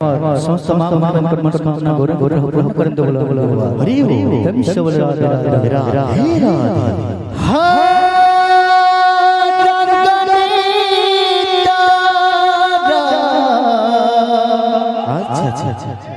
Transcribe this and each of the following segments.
और समस्त मां मां मन मनोकामना गोरे गोरे पूर्ण करन दो बोलो बोलो हरि ओम तम से बोलो राधे राधे राधे राधे अच्छा अच्छा अच्छा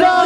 Rah!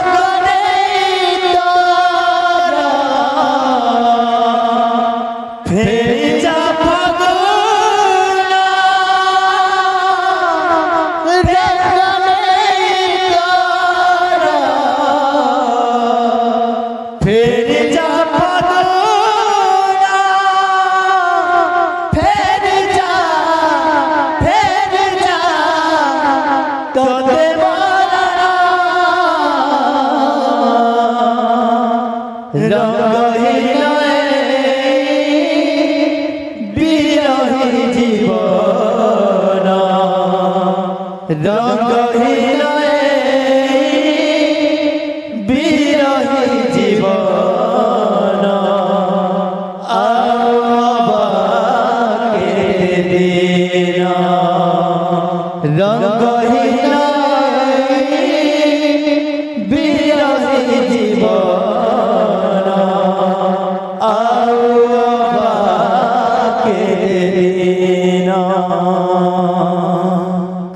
রঙ্গহীন বিরহী জীবন আবাকে দিন রঙ্গহীন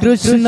कृष्ण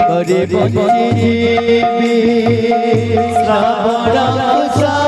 করে বিশ্রাম শ্রবণ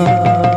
Oh.